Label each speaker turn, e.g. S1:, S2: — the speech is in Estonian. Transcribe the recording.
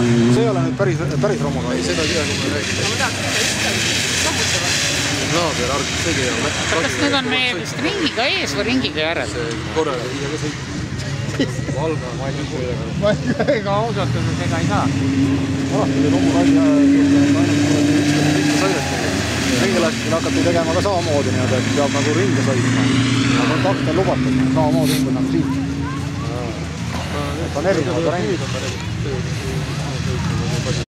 S1: Mm. päris, päris romuga.
S2: ei, seda ei tea, kui ma räägin.
S3: ma tahaks ikka lohutavad.
S2: naaber arg-, seegi on.
S3: kas need on meie vist ringiga ees või ringiga järel?
S2: see korraga viia ka sõit. Valga, ma ei tea.
S3: ma ega ausalt öeldes ega ei saa.
S1: alati oli romuralli ajal ainult üksteist sõideti. ringilastel hakati tegema ka samamoodi nii-öelda, et peab nagu ringi sõitma. aga kontakt on lubatud, samamoodi umbes nagu siin. et on erinevad variandid.